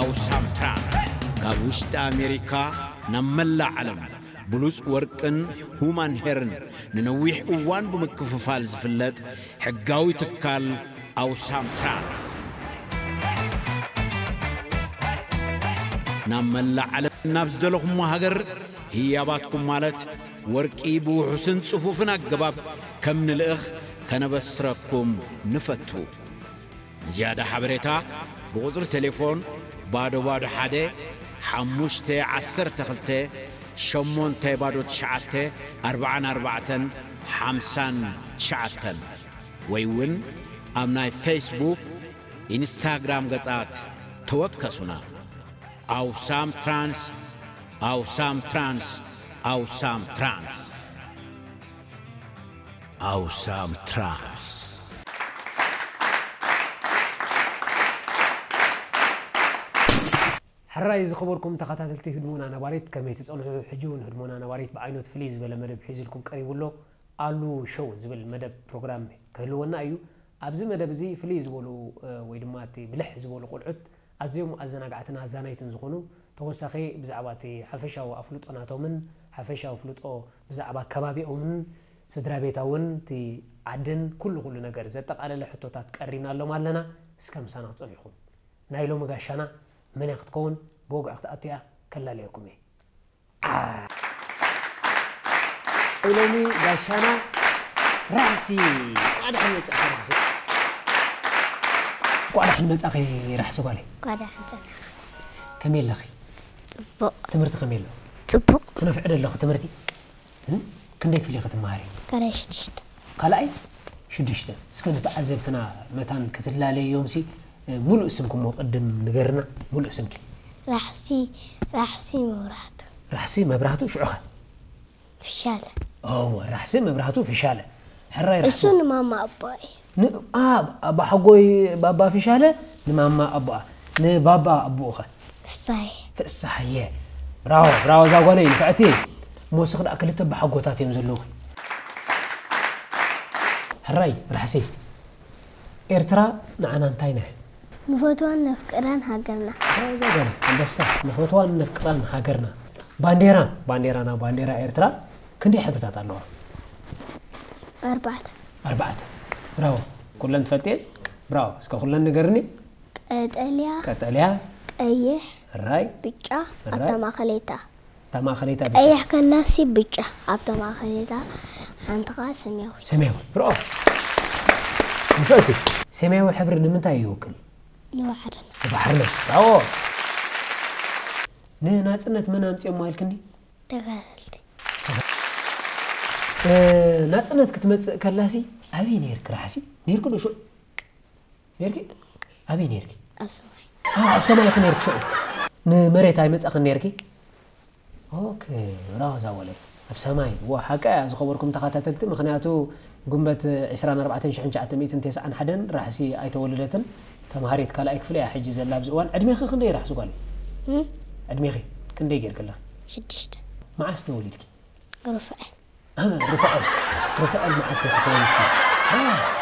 ኣውሳም ትራንስ ካብ ውሽጢ ኣሜሪካ ናብ መላእ ዓለም ብሉፅ ወርቅን ሁማን ሄርን ንነዊሕ እዋን ብምክፍፋል ዝፍለጥ ሕጋዊ ትካል ኣውሳም ትራንስ ናብ መላእ ዓለም ናብ ዝደለኹሞ ሃገር ህያባትኩም ማለት ወርቂ ብውሑስን ጽፉፍን ኣገባብ ከም ንልእኽ ከነበስረኩም ንፈቱ ንዝያዳ ሓበሬታ ብቁፅሪ ቴሌፎን ባዶ ባዶ ሓደ ሓሙሽተ ዓሰርተ ክልተ ሸሞንተ ባዶ ትሽዓተ ኣርባዓን ኣርባዕተን ሓምሳን ትሽዓተን ወይ እውን ኣብ ናይ ፌስቡክ ኢንስታግራም ገጻት ተወከሱና ኣውሳም ትራንስ ኣውሳም ትራንስ ኣውሳም ትራንስ ኣውሳም ትራንስ ሕራይ ዝኸበርኩም ተኸታተልቲ ህድሞና ነባሪት ከመይ ትፀንሑ ሕጂ እውን ህድሞና ነባሪት ብዓይነቱ ፍልይ ዝበለ መደብ ሒዙልኩም ቀሪቡሎ ኣሉ ሾው ዝብል መደብ ፕሮግራም ክህልወና እዩ ኣብዚ መደብ እዚ ፍልይ ዝበሉ ወይ ድማ እቲ ብልሕ ዝበሉ ቆልዑት ኣዝዮም ኣዘናጋዕትን ኣዛናይትን ዝኾኑ ተወሳኺ ብዛዕባ እቲ ሓፈሻዊ ኣፍልጦናቶምን ሓፈሻዊ ፍልጦ ብዛዕባ ከባቢኦምን ስድራ ቤታውን እቲ ዓድን ኩሉ ኩሉ ነገር ዘጠቃለለ ሕቶታት ቀሪብና ኣሎም ኣለና እስከ ምሳና ክፀኒሕኩም ናይ ሎሚ ጋሻና መን እያ ክትከውን ብወግዕ ክትኣትያ ከላለየኩም እየ ናይ ሎሚ ጋሻና ራእሲ ቋድሕን መፃኺ ራእሲ ቋድሕን መፃኺ ራሕሲ ጓለ ጓዳ ሕንፀና ከመይ ኣለኺ ፅቡቅ ትምህርቲ ከመይ ኣሎ ፅቡቅ ትነፍዕድ ኣለኹ ትምህርቲ እ? ክንደይ ክፍሊ ኢኸ ትመሃሪ ካልኣይ ሽዱሽተ ካልኣይ ሽዱሽተ እስከ ንተዓዘብትና መታን ክትላለዮም ሲ ሙሉእ ስምኩም ቅድም ንገርና ሙሉእ ስምኪ ራሕሲ ራሕሲ መብራህቱ ራሕሲ መብራህቱ ሽዑኸ ፍሻለ እወ ራሕሲ መብራህቱ ፍሻለ ሕራይ እሱ ንማማ ኣቦ እዩ ኣባ ሓጎይ ባባ ፍሻለ ንማማ ኣቦኣ ንባባ ኣቦኡኸ እሳየ ፍእሳየ ብራዎ ብራዎ እዛ ጓለ እዩ ንፍዕቲ መወሲ ክዳእ ክልተ ባሓጎታት እዮም ዘለዉ ሕራይ ራሕሲ ኤርትራ ንዓና እንታይ ናይ ንፈትዋን ነፍቅራን ሃገርና ገና አንበሳ ንፈትዋን ነፍቅራን ሃገርና ባንዴራ ባንዴራና ባንዴራ ኤርትራ ክንደይ ሕብርታት ኣለዋ ኣርባዕተ ኣርባዕተ ብራዎ ኩለን ትፈልጥየን ብራዎ እስከ ኩለን ንገርኒ ቀጠልያ ቀጠልያ ቀይሕ ራይ ብጫ ራይ። ኣብታ ማእኸለይታ ተማኸለይታ ቀይሕ ከላሲ ብጫ ኣብታ ማእኸለይታ ሓንቲ ከዓ ሰማያዊት ሰማያዊ ብርኦ ንፍዕቲ ሰማያዊ ሕብሪ ንምንታይ ይውክል ንባዕርና ንባሕርና ብራዎ ንናፅነት መን ኣምፅኦም ማይልክኒ ተጋደልቲ ናፅነት ክትመፅእ ከላሲ ኣበይ ነርክ ራሕሲ ነርክ ዶ ሽዑ ነርኪ ኣበይ ነርኪ ኣብ ሰማይ ኣብ ሰማይ ክ ነርክ ሽዑ ንመሬት ኣይመፀኽን ነርኪ ኦኬ ብራዎ እዛ ወለ ኣብ ሰማይ ዋ ሓቀ እያ ዝኸበርኩም ተኸታተልቲ ምክንያቱ ጉንበት 24991 ራሕሲ ኣይተወለደትን تمهاريت كلا إكفلا يا حجز اللابز وان أدمي خي خندي راح سوالي أدمي خي كندي غير كلا شدشت ما عاست ولدك رفع رفع رفع ما عاست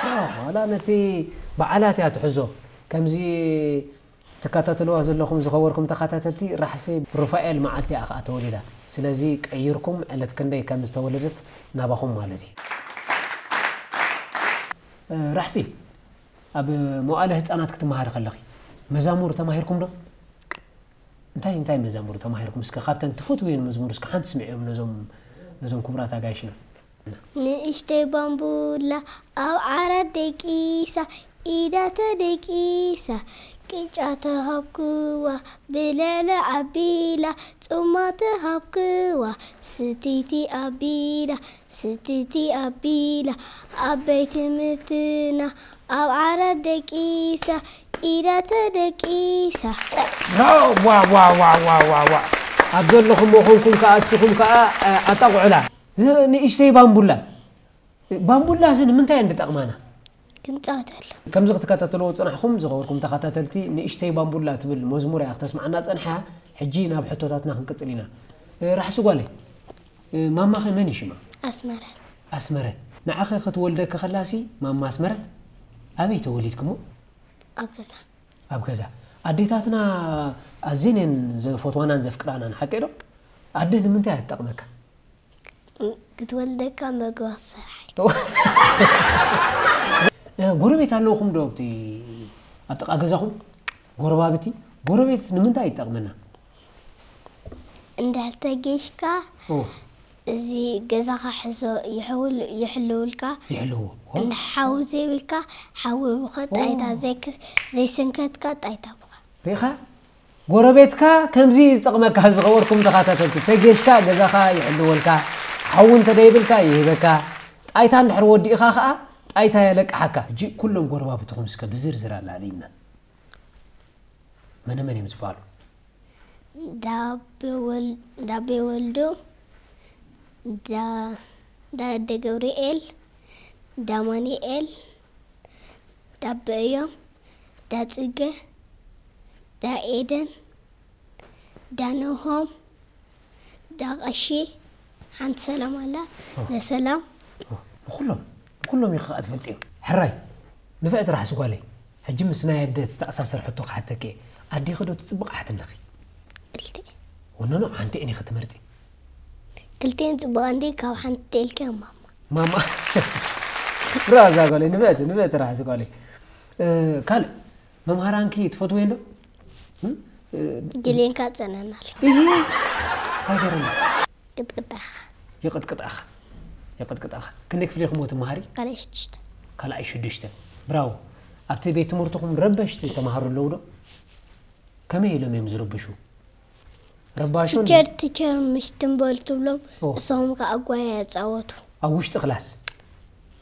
لا لا لا نتي بعلات يا تحزو كم زي تكاتات الواز لكم زخوركم تكاتاتي راح سي رفائيل معتي اخ اتولدا سلازي كايركم الات كندي كان استولدت نابخم مالتي راح سي ኣብ መዋእለ ህፃናት ክትመሃር ከለኺ መዛሙር ተማሂርኩም ዶ እንታይ እንታይ መዛሙር ተማሂርኩም እስከ ካብተን ትፈትውየን መዝሙር እስከ ሓንቲ ስምዕዮም ነዞም ነዞም ክቡራት ኣጋይሽና ንእሽተይ ባምቡላ ኣብ ዓራት ደቂሳ ኢዳ ተደቂሳ ቅጫ ተሃብክዋ ብለለ ኣቢላ ጹማ ተሃብክዋ ስትቲ ኣቢላ ስትቲ ኣቢላ ኣበይትምትና ኣበይ ትምህርትና ኣብ ዓራት ደቂሳ ኢዳ ተደቂሳ ዋዋዋዋዋዋ ኣብ ዘለኹም ኮንኩም ከዓ እስኹም ከዓ ኣጣቑዕላ ንእሽተይ ባምቡላ ባምቡላ እዚ ንምንታይ እንድጠቕማና ክንፃወት ኣሎ ከምዚ ክትከታተልዎ ፅናሕኩም ዝኸበርኩም ተኸታተልቲ ንእሽተይ ባምቡላ ትብል መዝሙር እያ ክተስማዓና ፀንሐያ ሕጂ ናብ ሕቶታትና ክንቅፅል ኢና ራሕሲ ጓለይ ማማኸ መን እዩ ሽማ ኣስመረን ኣስመረት ንዓኸ ክትወልደካ ከላሲ ማማ ኣስመረት ኣበይ ተወሊድክሞ ኣብ ገዛ ኣብ ገዛ ኣዴታትና ኣዝየን ዘፈትዋናን ዘፍቅራናን ሓቂ ዶ ኣደ ንምንታይ እያ ትጠቕመካ ክትወልደካ መግባት ስራሕ ጎረቤት ኣለኹም ዶ ኣብቲ ኣብ ጥቓ ገዛኹም ጎረባብቲ ጎረቤት ንምንታይ ይጠቕመና እንዳልተጌሽካ ኦ፣ እዚ ገዛኻ ሕዞ ይሕውል- ይሕልውልካ ይሕልዎ እንዳሓዊ ዘይብልካ ሓዊ ብኸ ጣይታ ዘይክ- ዘይስንከትካ ጣይታ ብኻ ሪኢኻ ጎረቤትካ ከምዚ ዝጠቕመካ ዝኸበርኩም ተኸታተልቲ ተጌሽካ ገዛኻ ይሕልወልካ ሓዊ እንተደይብልካ ይህበካ ጣይታ እንድሕር ወዲእኻ ከዓ ጣይታ የለቅሓካ እጂ ኩሎም ጎረባብትኹም እስከ ብዝርዝር ኣላለይና መነ መን እዮም ዝበሃሉ ዳቤ ወልዱ ዳደ ገብርኤል ዳማኒኤል ዳበ እዮም ዳፅገ ዳኤደን ዳነሆም ዳቐሺ ሓንቲ ሰላም ኣላ ለሰላም ንኩሎም ንኩሎም ኢኻ ትፈልጥ እዮም ሕራይ ንፍዕ ጥራሕ ስጓለይ ሕጂ ምስ ናይ ኣደ ዝተኣሳሰር ሕቶ ክሓተከ እየ ኣዴኺ ዶ ትፅብቕ ሓትነኺ ክልተ ወነኖ ሓንቲ እኔ ክትመርፂ ክልቴን ፅቡቅ እንዴ ካብ ሓንቲ ተልከ ማማ ማማ ብራ ዛጓለይ ንፍዕቲ ንፍዕ ጥራሕ ስጓለይ ካልእ መምሃራንኪ ትፈትወየን ዶ ጅሌንካ ፀነናሎ ይሄ ሃገርና ቅጥቅጣኻ የቐጥቅጣኻ የቐጥቅጣኻ ክንደይ ክፍሊ ኢኹም ትመሃሪ ካልእ ሽዱሽተ ካልኣይ ሽዱሽተ ብራው ኣብቲ ቤት ትምህርትኹም ረበሽቲ ተምሃሩ ኣለዉ ዶ ከመይ ኢሎም እዮም ዝርብሹ ረባሾን ቲቸር ቲቸር ምስ ትንበሉ ትብሎም ኦ። እሶም ከዓ ጓያ ያፃወቱ ኣብ ውሽጢ ክላስ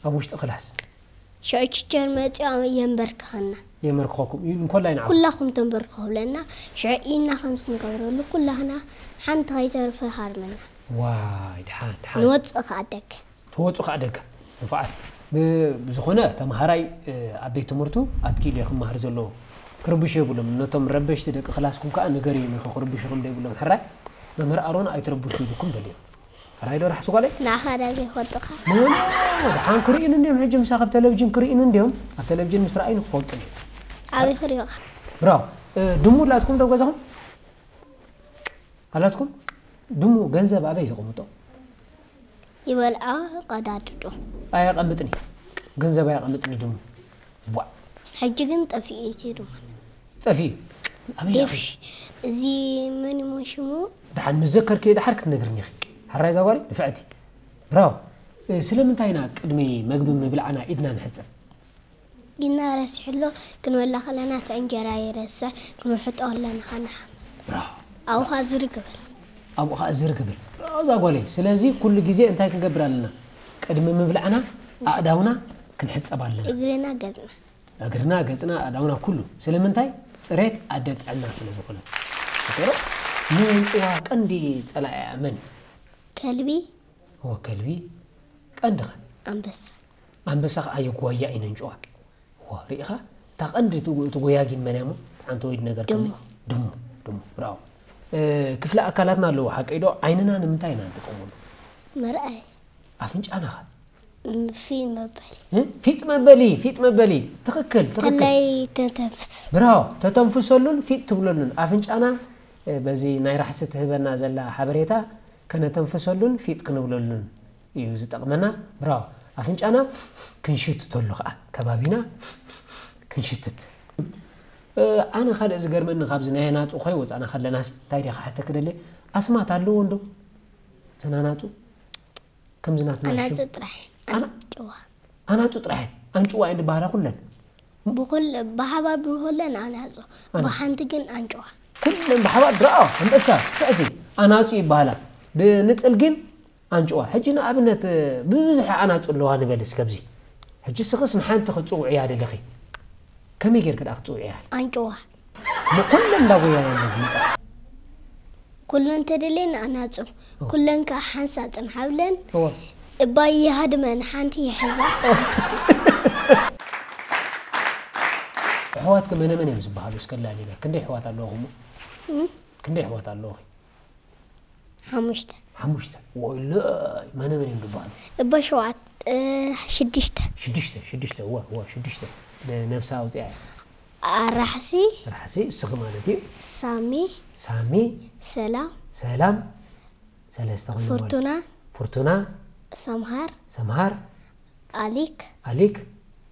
ኣብ ውሽጢ ክላስ ሽዑ ቲቸር መፂኦም የንበርክኸና የመርክኸኩም እንኮላ ይንዓ ኩላኹም ተንበርክኹ ብለና ሽዑ ኢና ከምስ ንገብረሉ ኩላኽና ሓንቲ ከይተርፈ ሃርመና ዋይ ድሓን ድሓን ንወፅእ ከዓ ደገ ትወፁ ከዓ ደገ ንፍዓት ብዝኾነ ተምሃራይ እ፣ ኣብ ቤት ትምህርቱ ኣትኪሉ እየ ክመሃር ዘለዎ ክርብሹ የብሎም ነቶም ረበሽቲ ደቂ ክላስኩም ከዓ ነገር እዮም ኢኹ ክርብሹኩም ደይብሎም ሕራይ መምህር ኣሮን ኣይትረብሹ ኢልኩም በልዮም ሕራይ ዶ ራሕሲ ጓለይ ንዓኻ ዳ ዘይፈልጥኻ ድሓን ክርኢን እንዲዮም ሕጂ ምሳኽ ኣብ ቴሌቭዥን ክርኢን እንዲዮም ኣብ ቴሌቭዥን ምስ ረኣይኑ ክፈልጡ እዮም ዓብይ ክሪኦኻ ብራው ድሙ ላትኩም ዶ ገዛኹም ኣላትኩም ድሙ ገንዘብ ኣበይ ተቐምጦ ይበልዓ ቀዳድዶ ኣየቐምጥኒ ገንዘብ ኣየቐምጥኒ ድሙ ዋ ሕጂ ግን ጠፊኡ እቲ ድማ ጠፊ أبي يفش زي إيه، من مشمو دحن مذكر كده حركة تنقرني أخي. حراي زواري نفعتي براو سلم أنت هنا قدمي مقبل ما بلعنا. إدنا نحزب قلنا راس حلو. كن ولا خلنا تنجرا يرسى. كن وحط أهلا نحنا براو أو خازر قبل. أو خازر قبل. براو زاقولي سلازي كل جزء أنت كنقبر لنا قدم مبلعنا أقدامنا كنحزب لنا. إجرنا قدنا أجرنا قدنا أقدامنا كله. سلم انتي ፅሬት ኣደ ጥዕና ስለ ዝኾነ ንዕንጭዋ ቀንዲ ፀላኢ መን ከልቢ ከልቢ ቀንዲ ኸ? ኣንበሳ ኣንበሳ ከዓ የጓያ ኢና እንጭዋ ዋ ርኢኻ እታ ቀንዲ ትጎያጊን መን እያ ሞ? ሓንቲ ወይድ ነገር ድሙ። ድሙ ብራው። ክፍለ ኣካላትና ኣለዎ ሓቀይዶ ዓይንና ንምንታይ ኢና ንጥቀመሉ? መርኣይ ኣፍንጫና ኸ ፊ መበሊ እ? ፊጥ መበሊ ፊጥ መበሊ ትኽክል ትኽክል ከላይ ተንተንፍስ ብራው ተተንፍሰሉን ፊጥ ትብለሉን ኣፍንጫና እ፣ በዚ ናይ ራሕሲ ትህበና ዘላ ሓበሬታ ከነተንፍሰሉን ፊጥ ክንብለሉን እዩ ዝጠቕመና ብራው ኣፍንጫና ክንሽትተሉ ከዓ ከባቢና ክንሽትት እ፣ ኣነ ካልእ ዝገርመኒ ካብዚ ናይ ናፁ ኮይ ወፃና ከለና ሲ እንታይ ዲኻ ሓተ ክደለ ኣስማት ኣለዎ እንዶ ዘናናፁ ከምዚ ናትና ኣናፁ ሽም ጥራሕ ኣና- ጭዋ ኣናፁ ጥራሕን አንጭዋ እየን ዝበሃላ ኩለን ብኩል ብሓባር ብኩለን ኣናፁ ብሓንቲ ግን አንጭዋ ኩለን ብሓባር ድረአ ኣንበሳ ስዕቲ ኣናፁ ይበሃላ ብንፅል ግን ኣንጭዋ ሕጂ ንኣብነት እ፣ ብብዝሒ ኣናፁ ኣለዋ ንበልስ ከብዚ ሕጂ ስኽስ ንሓንቲ ክፅውዕ እያ ደለኺ ከመይ ጌርክ ዳ ክፅውዕ እያ አንጭዋ ኩለን እንዳጎያ የለግምጣ ኩለን ተደልየን ኣናፁ ኩለን ከዓ ሓንሳ ፅንሓብለን እወ እባይ ሃድመን ሓንቲ ይሕዛ ኣሕዋት ከመነ መን እዮም ዝበሃሉ እስከላሊና ክንደይ ኣሕዋት ኣለኹም ክንደይ ኣሕዋት ኣለኹ ሓሙሽተ ሓሙሽተ ወይለይ መነ መን እዮም ዝበሃሉ እባ ሸውዓተ ሽዱሽተ ሽዱሽተ ሽዱሽተ እዋ እዋ ሽዱሽተ ነብሳ ኣውፅያ እያ ኣራሕሲ ራሕሲ እስኺ ማለት እዩ ሳሚ ሳሚ ሰላም ሰላም ሰለስተ ኮይኑ ፍርቱና ፍርቱና ሰምሃር ሰምሃር ኣሊክ ኣሊክ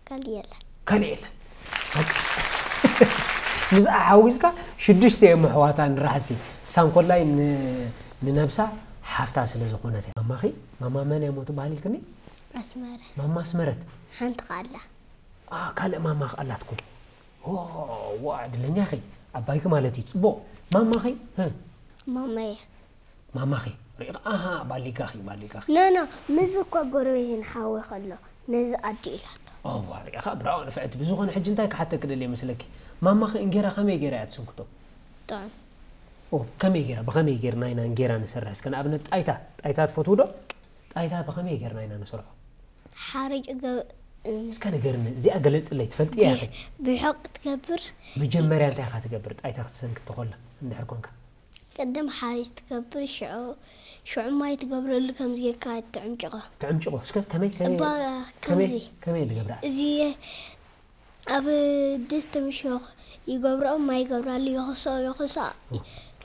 ካሊእ የለን ካልእ የለን ምስኣ ሓዊዝካ ሽዱሽተ እዮም ኣሕዋታ ንራሕሲ እሳን ኮላይ ን- ንነብሳ ሓፍታ ስለ ዝኾነት እያ ማማኺ ማማ መን እያ ሞቱ ባህል ኢልክኒ ኣስመረ ማማ ስመረት ሓንቲ ቃላ አ ካልእ ማማ ኣላትኩም ዋ ዕድለኛ ኺ ኣባይክ ማለት እዩ ፅቡቕ ማማኺ ህ፣ ማመየ ማማኺ ሪኢኻ ኣሃ ባሊካ ኺ ባሊካ ኺ ኖ ኖ ምስ እኳ ጎረቤትን ሓዊ ከሎ ነዚ ኣዲ ኢላቶ ዋ ሪኢኻ ብራኦ ንፍዕቲ ብዝኾነ ሕጂ እንታይ ክሓተ ክደል መስለኪ ማማኺ እንጌራ ከመይ ጌራ እያ ትስንክቶ ጥዑም ኦ ከመይ ጌራ ብኸመይ ጌርና ኢና እንጌራ ንሰርሕ እስከ ንኣብነት ጣይታ ጣይታ ትፈትው ዶ ጣይታ ብኸመይ ጌርና ኢና ንሰርሖ ሓርጭ እስከ ነገርኒ እዚኣ ገለፅለይ ትፈልጥ እያ ኺ ብሕቅ ትገብር መጀመርያ እንታይ ካ ትገብር ጣይታ ክትሰንክ ትኾላ እንድሕር ኮንካ ቅድም ሓሪጭ ትገብር ሽዑ ሽዑ ማይ ትገብረሉ ከምዚ ጌርካ ትዕምጭቆ ትዕምጭቆ እስከ ከመይ ከመይ እባ ከመይ ከምዚ ከመይ ንገብራ እዚ ኣብ ድስቲ ምሽኽ ይገብርኦ ማይ ይገብራሉ ይኽሶ ይኽሶ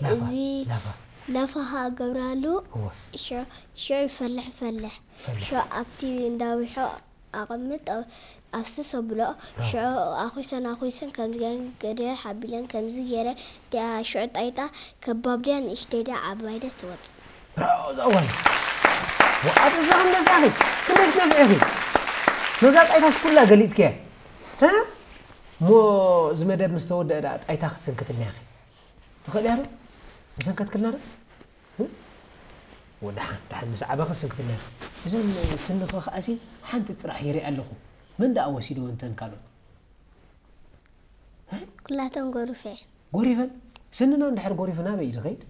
ላፋ እዚ ላፋ ለፋኻ ገብራሉ እወ ሽዑ ሽዑ ይፈልሕ ይፈልሕ ይፈልሕ። ሽዑ ኣብቲ እንዳዊሖ aqamed asi sabro shuco aquisan aquisan kamsigan gadaya xabilan kamsi gere daa shucod ayta kababdiyan ishteyda cabayda tawat أول. وأنت زغم نفسي كم تنفع أخي نزات أيتاش كلها قليت كيا ها؟ مو زمدب مستود أيتا خسنكت لنا أخي تخيل هذا خسنكت كلنا ودحان دحان مس عبا خسنكت أخي ድሓን ምስ ዓበኸ ሰንክትልና ኺ እዞም ስንኸ ከኣሲ ሓንቲ ጥራሕ ይርኢ ኣለኹ መን ዳኣ ወሲድዎ እንተን ካልኦት ኩላቶም ጎሩፈ ጎሪፈን ስንና እንድሕር ጎሪፈን ኣበይ እዩ ድኸይድ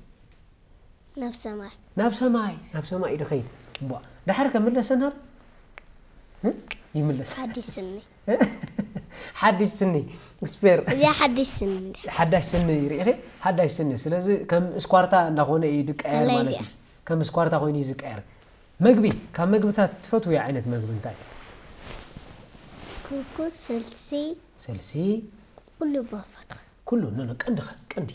ናብ ሰማይ ናብ ሰማይ ናብ ሰማይ እዩ ድኸይድ እምቧ ድሓር ከመለሰና ዶ ይምለስ ሓዲስ ስኒ ሓዲሽ ስኒ ስፔር እዚኣ ሓዲስ ስኒ ሓዳሽ ስኒ ርኢኺ ሓዳሽ ስኒ ስለዚ ከም እስኳርታ እንዳኾነ እዩ ድቀየር ከላይ ማለት እዚኣ። እዩ ከም እስኳርታ ኮይኑ እዩ ዝቀየር መግቢ ካብ ምግብታት ትፈትውዮ ዓይነት መግቢ እንታይ እዩ? ኩኩስ ስልሲ ሰልሲ ኩሉ ቦፈትኸ ኩሉ ኖ ኖ ቀንዲ ኸ ቀንዲ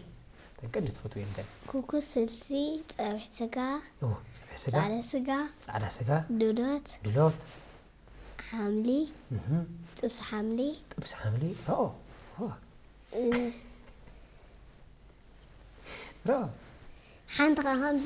እንታይ ቀንዲ ትፈትውዮ እንታይ ኩኩስ ስልሲ ፀብሒ ስጋ ኦ ፀብሒ ስጋ ፃዕዳ ስጋ ፃዕዳ ስጋ ዱዶት ድሎት ሓምሊ እህም፣ ጥብሲ ሓምሊ ጥብሲ ሓምሊ ረኦ ኦ፣ እ፣ ረኦ ሓንቲ ኸ ከምዚ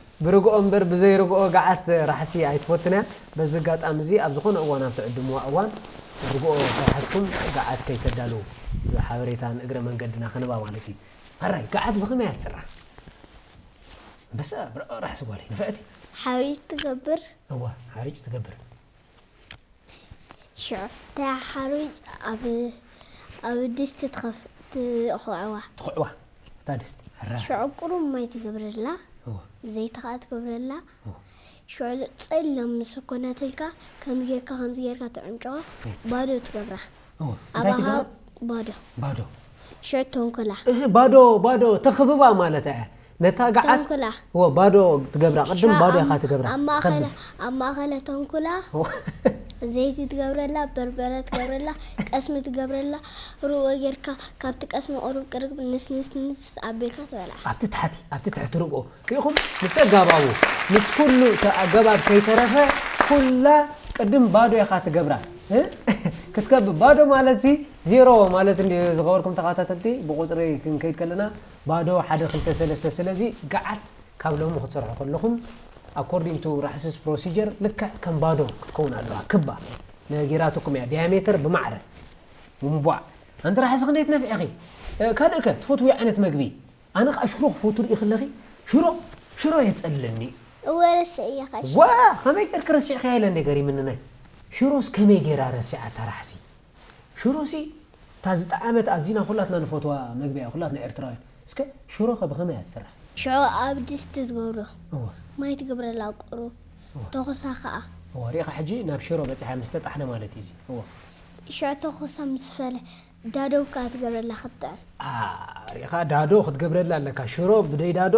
ብርግኦ እምበር ብዘይርግኦ ገዓት ራሕሲ ኣይትፈትን እያ በዚ ኣጋጣሚ እዚ ኣብ ዝኾነ እዋን ኣብ ትዕድምዋ እዋን ርግኦ ስራሕትኩም ገዓት ከይተዳልው ሓበሬታን እግረ መንገድና ክንባ ማለት እዩ ኣራይ ገዓት ብኸመይ እያ ትስራሕ በስ ብርኦ ራሕሲ ጓል ንፍዕቲ ሓሪጭ ትገብር እዋ ሓሪጭ ትገብር ሽዑ እታ ሓሪጭ ኣብ ኣብ ድስቲ ትኸፍ ትኹዕዋ ትኹዕዋ እታ ድስቲ ሕራ ሽዑ ቁሩብ ማይ ትገብረላ እዋ ዘይቲ ከዓ ትገብረላ እዋ ሽዑ ፀሎም ምስ ኮነትልካ ከምዚ ጌርካ ከምዚ ጌርካ ትዕምጭቆ ባዶ ትገብራ እዋ እንታይ ኣባኻ ትገብር ባዶ ባዶ ሽዑ ተንኮላ እህ ባዶ ባዶ ተኽብባ ማለት እያ ነታ ገዓት ተንኩላ እዎ ባዶ ትገብራ ቅድም ባዶ ኢኻ ትገብራ ኣብ ማእኸለ ኣብ ማእኸለ ተንኩላ ዘይቲ ትገብረላ በርበረ ትገብረላ ቀስሚ ትገብረላ ርኦ ጌርካ ካብቲ ቀስሚ ቁሩብ ቅርብ ንስንስንስ ኣቤልካ ትበልዓ ኣብቲ ታሕቲ ኣብቲ ትሕቲ ርግኦ ሪኢኹም ምስ ኣጋባቡ ምስ ኩሉ ኣገባብ ከይተረፈ ኩላ ቅድም ባዶ ኢኻ ትገብራ እ? ክትገብር ባዶ ማለት ሲ ዜሮ ማለት እንዲ ዝገበርኩም ተኸታተልቲ ብቁፅሪ ክንከይድ ከለና ባዶ ሓደ ክልተ ሰለስተ ስለዚ ገዓት ካብ ሎሚ ክትሰርሑ ከለኹም according to رحسس procedure لك كم بادو كون على كبا نجيراتكم يا يعني ديامتر بمعرة. ومبوع أنت راح أسق نيت نفع أخي. أه، كان لك تفوت ويا أنا يعني تمجبي أنا أشروخ فوتور إخلاقي شرو؟ شرو يتسألني؟ ولا سيء خش واه خمي كرس رسي خيال أنا قري مننا شروس كمي جرا رسي شرو سي؟ تازت عامت أزينا خلاتنا نفوتوا مجبي خلاتنا إرتراين سك شرو خب خم يسرح ሽዑ ኣብ ድስቲ ዝገብሮ እዎ ማይ ትገብረላ ቁሩብ ተኾሳ ከዓ እዎ ሪኢኻ ሕጂ ናብ ሽሮ በፂሓ ምስ ተጣሕነ ማለት እዩ እዚ እዎ ሽዑ ተኾሳ ምስ ፈለ ዳደው ከዓ ትገብረላ ክትጥዕም አ ሪኢኻ ዳዶ ክትገብረላ ኣለካ ሽሮ ብደይ ዳዶ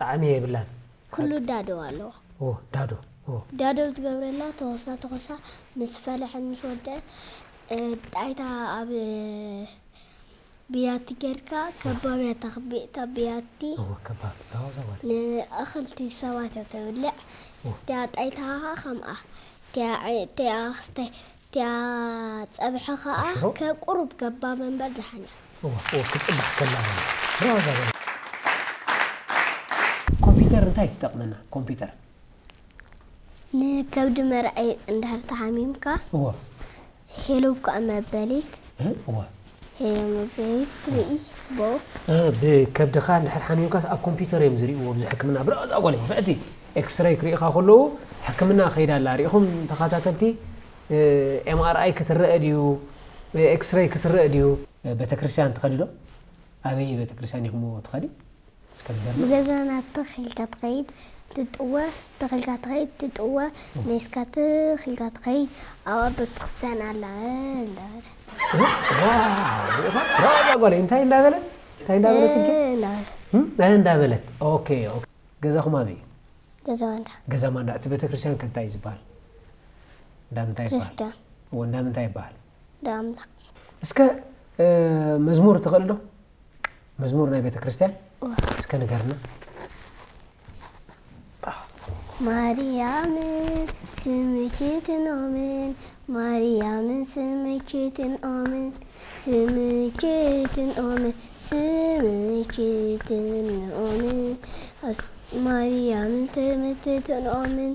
ጣዕሚ የብላን ኩሉ ዳደው ኣለዎ እዎ ዳዶ እዎ ዳደው ትገብረላ ተኾሳ ተኾሳ ምስ ፈለሐ ምስ ወድአ እ፣ ጣይታ ኣብ بياتي بياتجركا كبابي تخبيتا بياتي. هو كباب تاوزا أخلتي سواتا تولع تيات أيتها خمعة تيا تيا خستي تيا تصبح خاء كقرب كبا من بدحنا هو هو كتصبح كلاها برافو كمبيوتر انتي تتقمنا كمبيوتر. نكبد مرأي اندهر تعميمك هو هلوك أما باليك هو እዎ ሄለው ከዓ መበሊት እ? እዎ ሄሎ መበሊት ትርኢ ቦ እ፣ ብከብድኻ እንድሕር ሓሚምካስ ኣብ ኮምፒተር እዮም ዝርእዎ ብዙ ሕክምና ብረዛ ጎለ ፍዕቲ ኤክስራይ ክሪኢኻ ከለዉ ሕክምና ከይዳ ኣላ ሪኢኹም ተኸታተልቲ ኤምኣርኣይ ክትረአ ድዩ ኤክስራይ ክትረአ ድዩ ቤተክርስትያን ትኸዲ ዶ ኣበይ ቤተክርስትያን ኢኹም ትኸዲ እስከ ንገርና ብገዛና ተኺልካ ትኸይድ ትጥወ ተኺልካ ትኸይድ ትጥወ ሜስካ ትኺልካ ትኸይድ ኣብኣ ቤተክርስትያን ኣላ እንዳበለ ረዛ ጎለ እንታይ እንዳበለት እንታይ እንዳበለት እንጂ እንዳበለ እም? እ፣ እንዳበለት ኦኬ ኦኬ ገዛኹም ኣበይ እዩ ገዛ ወንዳ ገዛ ማንዳ እቲ ቤተክርስትያን ከ እንታይ እዩ ዝበሃል እንዳ ምንታይ ይበሃል ክርስቲያን እዎ እንዳ ምንታይ ይበሃል ዳኣምላኽ እስከ እ፣ መዝሙር ትኽእል ዶ መዝሙር ናይ ቤተ ክርስቲያን እስከ ንገርና Maria Mariamin simikitin amin. Mariamin simikitin amin. Simikitin amin. Simikitin amin. አስ- ማርያምን ትምትትን ኦምን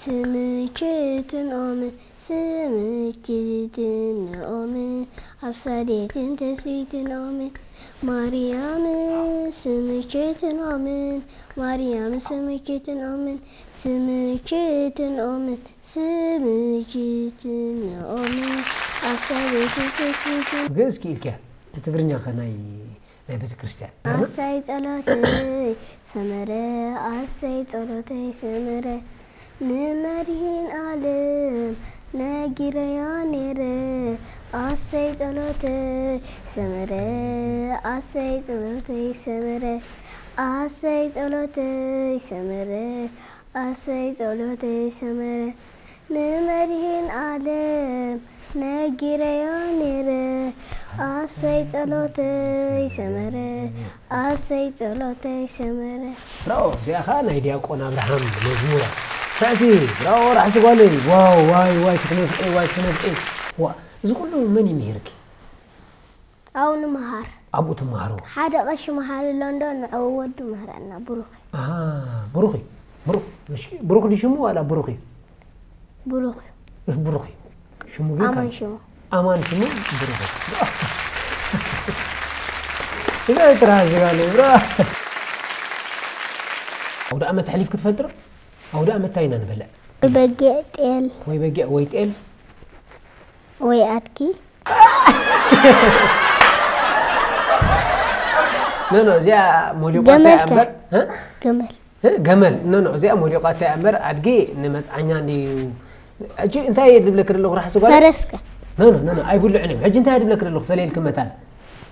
ስምኪትን ኦምን ስምኪትን ኦምን ኣብሳሌትን ተስቢትን ኦምን ማርያምን ስምኪትን ኦምን ማርያምን ስምኪትን ኦምን ስምኪትን ኦምን ስምኪትን ኦምን ኣብሳሌትን ተስቢትን ግእዝ ክኢልከ ብትግርኛ ኸ ናይ బేబీజీ Christian ఆశై చలోతే సమరే ఆశై చలోతే సమరే نمرهين عالم نجريان ري آسي زلوتي سمري آسي زلوتي سمري آسي زلوتي سمري آسي زلوتي سمري نمرهين عالم نجريان ري ኣሰይ ጸሎተይ ሰመረ ኣሰይ ጸሎተይ ሰመረ ብራኦ እዚኣ ከዓ ናይ ዲያቆን ኣብርሃም መዝሙራ ታእቲ ብራኦ ራሕሲ ጓለይ ዋው ዋይ ዋይ ክትነፍዒ ዋይ ክትነፍዒ ዋ እዚ ኩሉ መን ይምሂርኪ ኣብኡ ንምሃር ኣብኡ ትመሃርዎ ሓደ ቀሺ መሃር ኣሎ እንዶ ንዕኡ ወዱ ምህረና ብሩኽ ኣሃ ብሩኽ እዩ ብሩኽ እሺ፣ ብሩኽ ዲ ሽሙ ዋላ ብሩኽ እዩ ብሩኽ እዩ እህ ብሩኽ እዩ ሽሙ ግን ኣማን ካብ- ሽሙ امانتمو بريبك لا يتراجع قالي برا أو دا امت حليف كتفتر أو دا امت تاينا نبلع ويبقى تقل ويبقى ويتقل ويأتكي نو نو زي موليقات امبر ها جمل جمل نو نو زي موليقات امبر ادقي نمت عني انت لبلك اللغة راح سوقها فرسك እምበር ኣድጊ ንመፅዓኛ እንድዩ ሕጂ እንታይ እየ ድብለክ ዘለኹ ራሕሲ ጓል ፈረስከ ኖ ኖ ኖ ኖ ኣይብልዕን እዮም ሕጂ እንታይ ድብለክ ዘለኹ ክፈለየልክ መታን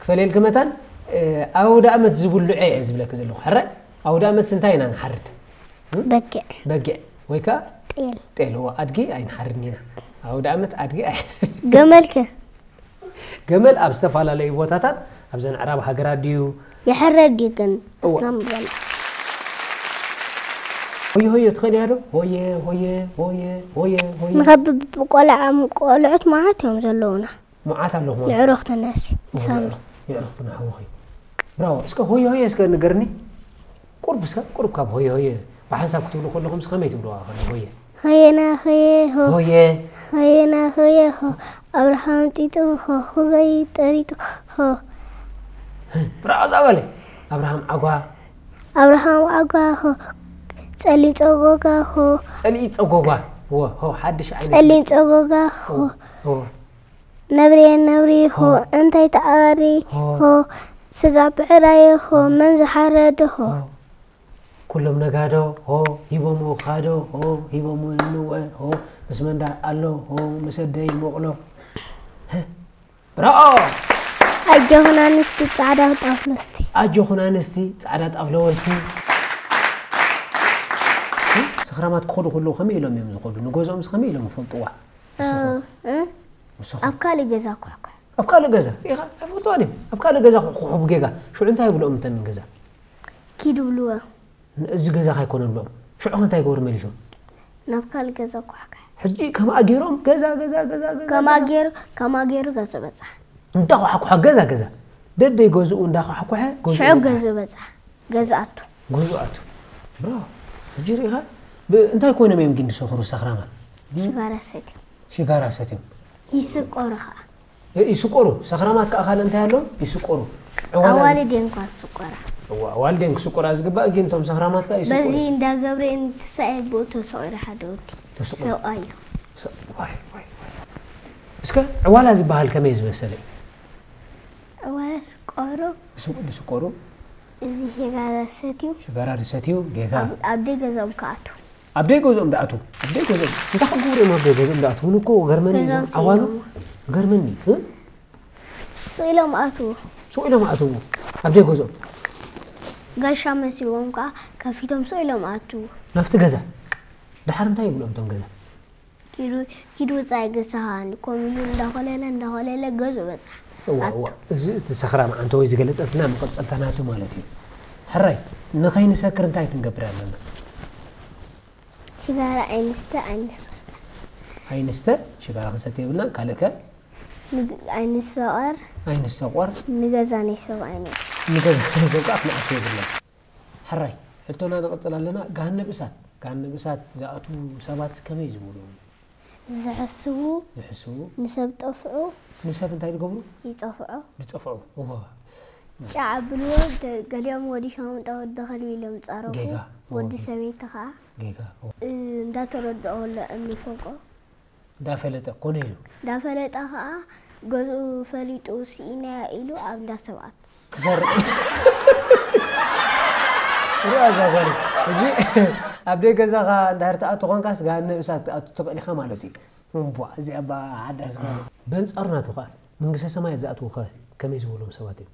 ክፈለየልክ መታን ኣውደ ዓመት ዝብልዑ እየ ዝብለክ ዘለኹ ሕረ ኣውደ ዓመት ስንታይ ኢና ንሓርድ በጊዕ በጊዕ ወይ ከዓ ጤል ጤል ዋ ኣድጊ ኣይንሓርድን ኢና ኣውደ ዓመት ኣድጊ ኣይ ገመልከ ገመል ኣብ ዝተፈላለዩ ቦታታት ኣብ ዘን ዕራብ ሃገራት ድዩ ይሕረድ ድዩ ግን እዋ። እስላም በል هي هي تخلي هذا هي هي هي هي هي مغبب بقلعة قلعت معاتهم زلونا. معات عم لهم. يعرخت الناس. سامي. يعرخت معه أخي براو اسكا هي هي اسكا نقرني؟ قرب اسكا قرب كاب هي هي بحسب كتب له كلهم سخميت براو هي هي هي هي هي هي هي هي هو. أبراهام تيتو هو. هو غي تريتو هو. براو زغلي أبراهام أقوى. أبراهام أقوى هو. ጸሊም ጸጎጋ ሆ ጸሊም ጸጎጋ ሆ ሆ ሓድሽ ዓይነት ጸሊም ጸጎጋ ሆ ነብሬ ነብሪ ሆ እንታይ ተኣሪ ሆ ስጋ ብዕራየ ሆ መን ዝሓረደ ሆ ኩሎም ነጋዶ ሆ ሂቦሞ ካዶ ሆ ሂቦሞ ንወ ሆ ምስ መንዳ ኣሎ ሆ መሰደይ መቕሎ ብራኦ ኣጆኹን ኣንስቲ ፃዕዳ ጣፍሎ ስቲ ኣጆኹን ኣንስቲ ፃዕዳ ጣፍሎ ወስቲ ስኽራማት ክኸዱ ከለዉ ከመይ ኢሎም እዮም ዝኸዱ ንገዝኦምስ ከመይ ኢሎም ይፈልጥዋ ንስኹም ኣብ ካሊእ ገዛ ኩሕኩሕ ኣብ ካልእ ገዛ ኢኻ ኣይፈልጥዋ ድም ኣብ ካልእ ገዛ ክሕቡ ጌጋ ሽዑ እንታይ ይብልኦም እንተን ገዛ ኪድ ብልዎ እዚ ገዛ ካይኮነ ብሎም ሽዑ እንታይ ገብሩ መሊሶም ናብ ካሊእ ገዛ ኩሕኩሕ ሕጂ ከምኣ ገይሮም ገዛ ገዛ ገዛ ገዛ ከማ ገይሩ ከማ ገይሩ ገዙ በፅሕ እንዳኳሓኩሓ ገዛ ገዛ ደደይ ገዝኡ እንዳኳሓኩሐ ሽዑ ገዙ በፅሕ ገዙ ኣቱ ገዝኡ ኣቱ ብራ ሕጂ ርኢኻ እንታይ ኮይኖም እዮም ግን ዝሰኽሩ ሰኽራማት ሽጋራ ሰትዩ ሽጋራ ሰትዮም ይስቆሩ ከዓ ይስቆሩ ሰኽራማት ከዓ ካለ እንታይ ኣለዎም ይስቆሩ ኣዋልድ እየን እኳ ዝስቆራ ዋልደን ክስቆራ ዝግባእ ግን እቶም ሰኽራማት ከዓ በዚ ይስቆሩ እንዳ ገብረ እንትሳኤ ብኡ ተሰቂሩ ሓደ ወዲ ተሰቂሩ። ሰብኣዩ ዋይ ዋይ ዋይ እስከ ዕዋላ ዝበሃል ከመይ ዝመሰለ እዩ እዋላ ስቆሩ ዝስቆሩ እዚ ሽጋራ ሰትዩ ሽጋራ ድሰትዩ ጌጋ ኣብ ደይ ገዛኦም ከኣቱ ኣብ ደይ ገዝኦም ዳኣቱ ኣብ ደይ ገዝኦም እንታይ ክገብሩ እዮም ኣብ ደይ ገዝኦም ዳኣቱ እውን እኮ ገርመኒ ገዛም እዞም ዓዋሉ ስኢሎሞ። ገርመኒ እ? ስኢሎም ኣትዎ ስኢሎም ኣእትዉ ኣብ ደይ ገዝኦም ጋሻ መሲልዎም ከዓ ከፊቶም ስኢሎም ኣትዎ ናብቲ ገዛ ድሓር እንታይ ይብሎም እቶም ገዛ ኪድ ወፃኢ ገዛኻ ከምኡ ኢሉ እንዳኮለለ እንዳኮለለ ገዙ በፅሕ እዋ እዋ እዚ እቲ ሰኽራማ ዓንተ ወይ ዝገለፀትና መቐፀልታ ናቱ ማለት እዩ ሕራይ ንኸይንሰክር እንታይ ክንገብር ኣለና ሽጋራ ዓይንስተ ዓይንስ ኣይንስተ ሽጋራ ክንሰተ የብልና ካልእ ከ ዓይንሰቐር ኣይንስተ ቋር ንገዛ ናይ ሰብኣይ ነው ንገዛ ሰብ ከዓ ክንኣቱ የብልና ሕራይ ሕቶና ንቕፅል ኣለና ጋህነብ እሳት ጋህነብ እሳት ዝኣትዉ ሰባት ከመይ ዝብሉ ዝሕስቡ ዝሕስቡ ንሰብ ጠፍዑ ንሰብ እንታይ ዝገብሩ ይፀፍዑ ዝጠፍዑ እዋ ጫዓ ብልዎ ደ- ገሊኦም ወዲሾም ጠወዲ ከልቢ ኢሎም ፀረፉ ጌጋ። ወዲ ሰበይቲ ከዓ ጌጋ እ፣ እንዳተረድኦ እምፎቆ እንዳፈለጠ ኮነ ኢሉ እንዳፈለጠ ከዓ ገዝኡ ፈሊጡ ሲኢናያ ኢሉ ኣብ እንዳ ሰብኣት ክሰርቕ ሪኣ እዛ ጓል ሕጂ ኣብ ደይ ገዛኻ እንዳር ተኣቱ ኮንካስ ጋህነብ እሳት ተኣቱ ትኽእል ኢኻ ማለት እዩ እምቧ እዚኣ ባ ሓዳስ ጓል በንፃሩ ናቱ ከዓ መንግስተ ሰማይ ዝኣትዉ ኸ ከመይ ዝበሎም ሰባት እዮም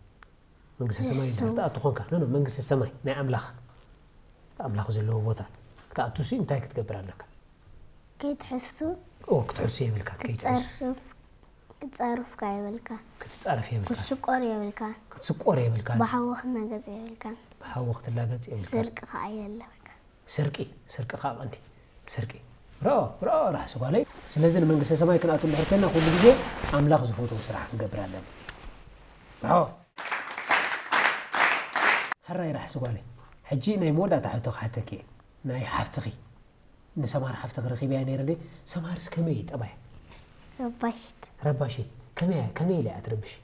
መንግስተ ሰማይ እንዳር ተኣቱ ኮንካ ኖ ኖ መንግስተ ሰማይ ናይ ኣምላኽ እቲ ኣምላኽ ዘለዎ ቦታ ክትኣቱ ሲ እንታይ ክትገብር ኣለካ ከይትሕሱ ኦ ክትሕሱ የብልካ ከይትሕሱ ክትፀርፍ ክትፀርፍካ የብልካ ክትፃረፍ የብልካ ክትስቆር የብልካ ክትስቆር የብልካ ብሓዊ ክነገፅ የብልካ ብሓዊ ክትላገፅ የብልካ ስርቂ ከዓ የለብካ ስርቂ ስርቂ ከዓ ቀንዲ ስርቂ ርኦ ርኦ ራሕሲ ጓለይ ስለዚ ንመንግስተ ሰማይ ክንኣቱ እንድሕር ኩሉ ግዜ ኣምላኽ ዝፈትዎ ስራሕ ክንገብር ኣለና ርኦ حراي راح سوالي حجي ناي مودا تحتو خاتكي ناي حفتخي نسمار حفتخ رخي نير دي سمار سكمي طبعا رباشت. رباشت. كمي كمي لا اتربش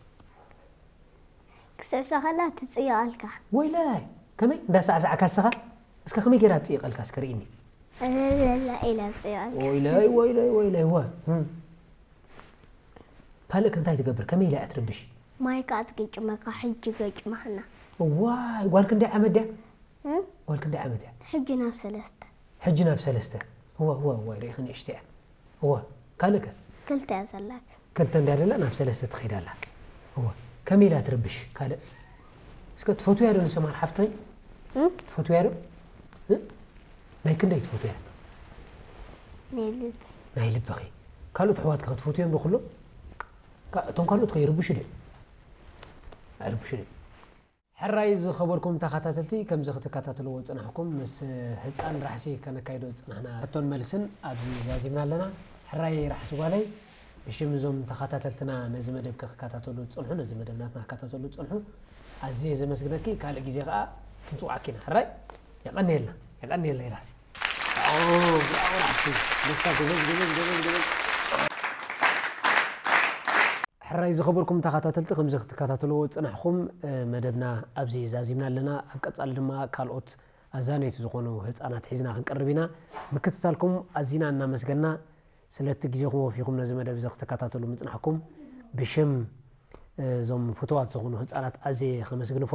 كسع سخلات تسيالك ويلاي كمي دا ساعة ساعة كاسخة اسك خمي غير تسيقلك اسكريني لا لا لا إلى تسيقلك ويلاي ويلاي ويلاي وا كالك انتي تقبر كمي لا اتربش ماي كاتكي جمعك حجي جمعنا ገጭማኽና ዋይ ጓል ክንደይ ዓመት ድያ እ? ጓል ክንደይ ዓመት እያ ሕጂ ናብ ሰለስተ ሕጂ ናብ ሰለስተ እዋ እዋ እዋ ርኢኺ ንእሽተ እያ እዋ ካልእ ከ ክልተ እያ ዘላክ ክልተ እንድያ ደላ ናብ ሰለስተ ትኸይዳ ኣላ እዋ ከመይ ኢላ ትረብሽ ካልእ እስከ ትፈትያ ዶ ንሰማር ሓፍትኺ እ? ትፈትያ ዶ እ? ናይ ክንደይ ትፈትያ ናይ ልቢ ናይ ልበኺ ካልኦት ኣሕዋትካ ክትፈትዮም ዶ ኩሎ ካ- እቶም ካልኦት ከ ይርብሹ ድ ኣይርብሹ ድ ሕራይ ዝኸበርኩም ተኸታተልቲ ከምዚ ክትከታተልዎ ፅናሕኩም ምስ ህፃን ራሕሲ ከነካይዶ ፅናሕና ሕቶን መልስን ኣብዚ ዛዚምና ኣለና ሕራይ ራሕሲ ጓለይ ብሽም እዞም ተኸታተልትና ነዚ መደብ ክከታተሉ ፅንሑ ነዚ መደብ ናትና ክከታተሉ ፅንሑ ኣዝየ ዘመስግነኪ ካልእ ግዜ ከዓ ክንፅዋዓኪ ኢና ሕራይ የቐኒየልና የቐኒየልና ይራሕሲ ራሕሲ ሕራይ ዝኸበርኩም ተኸታተልቲ ከምዚ ክትከታተልዎ ፅናሕኩም እ፣ መደብና ኣብዚ ዛዚምና ኣለና። ኣብ ቀፃሊ ድማ ካልኦት ኣዛነይቲ ዝኾኑ ህፃናት ሒዝና ክንቀርብ ኢና። ምክትታልኩም ኣዝና እናመስገና ስለቲ ግዜኩም ወፊኹም ነዚ መደብ እዚ ክትከታተሉ ምፅናሕኩም ብሽም እዞም ፍትዋት ዝኾኑ ህፃናት ኣዝየ ከመስግን